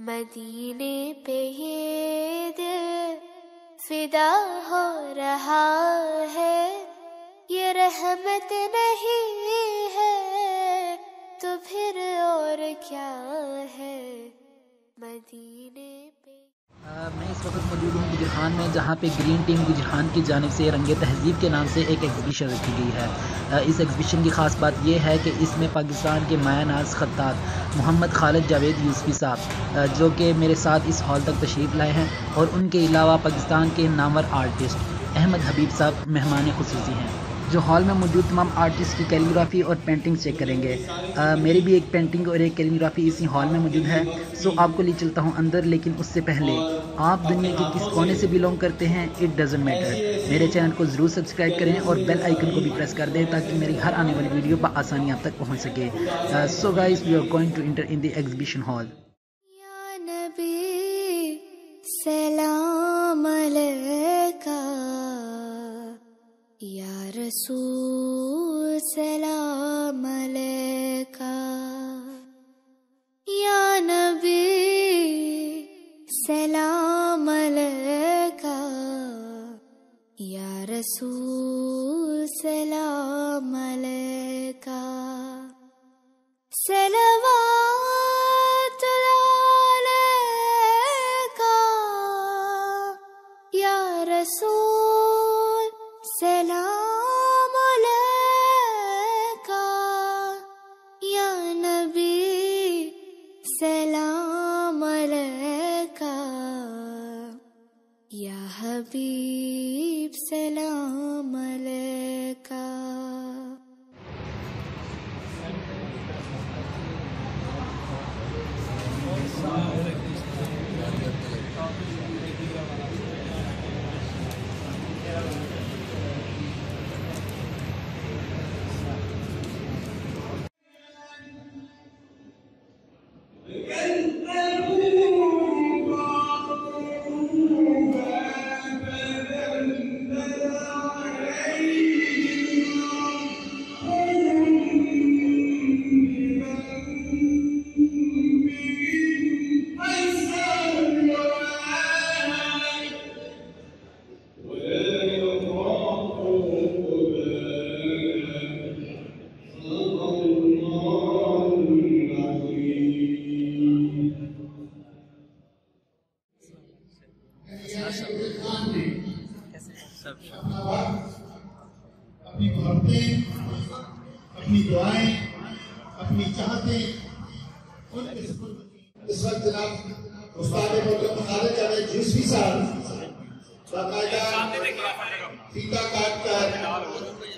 मदीने पे ये दिल फिदा हो रहा है। रहमत नहीं है तो फिर और क्या है? मदीने पे मैं इस वक्त मौजूद हूँ गुजरखान में, जहाँ पे ग्रीन टीम गुजरखान की जानब से रंग तहजीब के नाम से एक एग्जीबिशन रखी गई है। इस एग्जीबिशन की ख़ास बात यह है कि इसमें पाकिस्तान के माया नाज खत्तात मोहम्मद खालिद जावेद यूसफी साहब जो कि मेरे साथ इस हॉल तक तशरीफ़ लाए हैं और उनके अलावा पाकिस्तान के नामवर आर्टिस्ट अहमद हबीब साहब मेहमान खसूसी हैं। जो हॉल में मौजूद तमाम आर्टिस्ट की कैलीग्राफी और पेंटिंग चेक करेंगे। आ, मेरी भी एक पेंटिंग और एक कैलीग्राफी इसी हॉल में मौजूद है। सो आपको ले चलता हूँ अंदर लेकिन उससे पहले आप दुनिया के किस कोने से बिलोंग करते हैं इट डजेंट मैटर मेरे चैनल को ज़रूर सब्सक्राइब करें और बेल आइकन को भी प्रेस कर दें ताकि मेरी हर आने वाली वीडियो पर आसानी आप तक पहुँच सके। So guys we are going to enter in the exhibition hall सलाम अलैका। रसूल सलाम अलैका। या नबी सलाम अलैका। या रसूल सलाम अलैका। सलवातुल अलैका। या रसूल अलैका या हबीब सलाम अलैका। इस वक्त जनाब उस्ताद मोहतरम खालिद जावेद जूसफी साहब बाकायदा फीता काट कर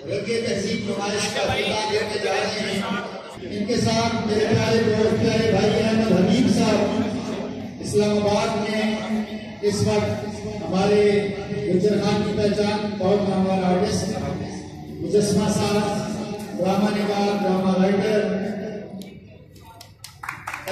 रंगे तहजीब नुमाइश का फीता लेके जा रहे हैं। इनके साथ मेरे प्यारे दोस्त, प्यारे भाई अहमद हबीब साहब, इस्लामाबाद में इस वक्त हमारे गुजर खान की पहचान, बहुत नामवर आर्टिस्ट मुजस्मा साहब, ड्रामा निगार, ड्रामा राइटर अहमद हबीब साहब को हमारे पहचान है। क्योंकि उस्ताद मोहतरम खालिद जावेद यूसुफी साहब ने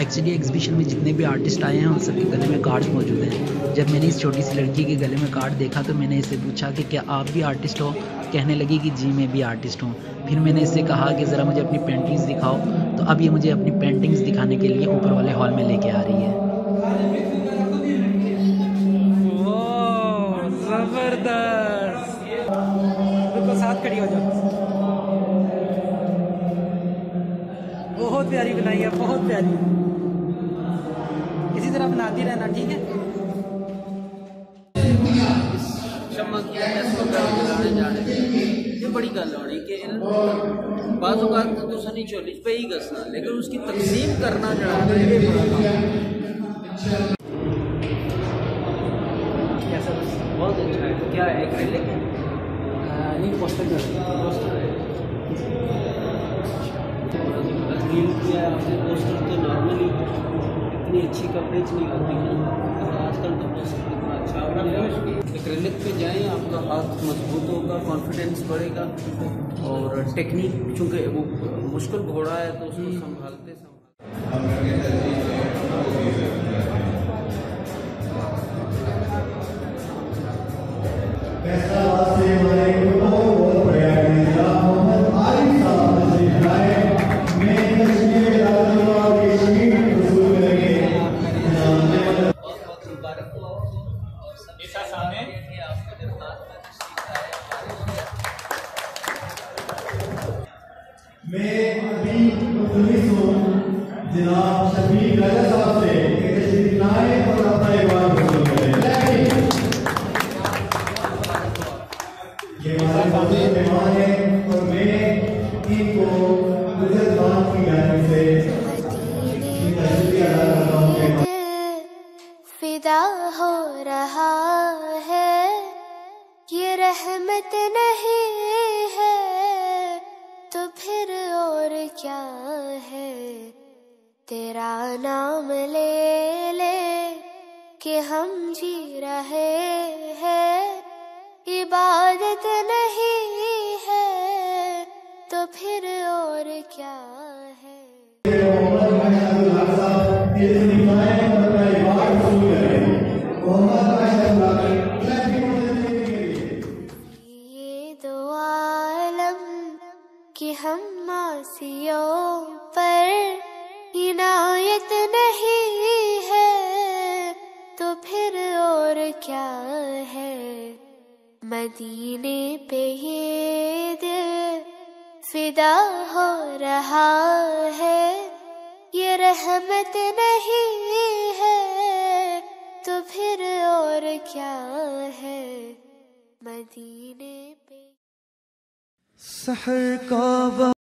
एक्चुअली एग्जीबिशन में जितने भी आर्टिस्ट आए हैं, उन सबके गले में कार्ड्स मौजूद हैं। जब मैंने इस छोटी सी लड़की के गले में कार्ड देखा तो मैंने इससे पूछा कि क्या आप भी आर्टिस्ट हो? कहने लगी कि जी, मैं भी आर्टिस्ट हूँ। फिर मैंने इससे कहा कि ज़रा मुझे अपनी पेंटिंग्स दिखाओ। तो अब ये मुझे अपनी पेंटिंग्स दिखाने के लिए ऊपर वाले हॉल में लेके आ रही है। बहुत प्यारी बनाई है, बहुत प्यारी। तरह बनाती रहना ठीक है? ये बड़ी गल होनी कि बाज़ात तो, तो सनी चोली पे ही घसना लेकिन उसकी तकसीम करना जरा कैसा बहुत अच्छा है। क्या है? है नहीं पोस्टर पोस्टर है। पोस्टर तो नॉर्मली इतनी अच्छी कवरेज नहीं होती है। और आजकल तो पोस्टर इतना अच्छा हो रहा है। एक्रेलिक पे जाएँ आपका हाथ मज़बूत होगा कॉन्फिडेंस बढ़ेगा। और टेक्निक चूँकि वो मुश्किल घोड़ा है तो उसको संभालते संभालते रहमत नहीं है तो फिर और क्या है? तेरा नाम ले ले कि हम जी रहे हैं। इबादत नहीं है तो फिर और क्या है? है। मदीने पे ये दिल फिदा हो रहा है। ये रहमत नहीं है तो फिर और क्या है? मदीने पे सहर का